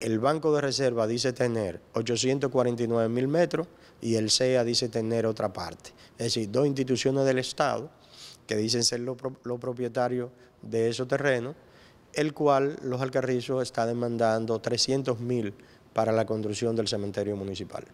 El Banco de Reserva dice tener 849 mil metros y el CEA dice tener otra parte. Es decir, dos instituciones del Estado que dicen ser los propietarios de esos terrenos, el cual los Alcarrizos está demandando 300 mil para la construcción del cementerio municipal.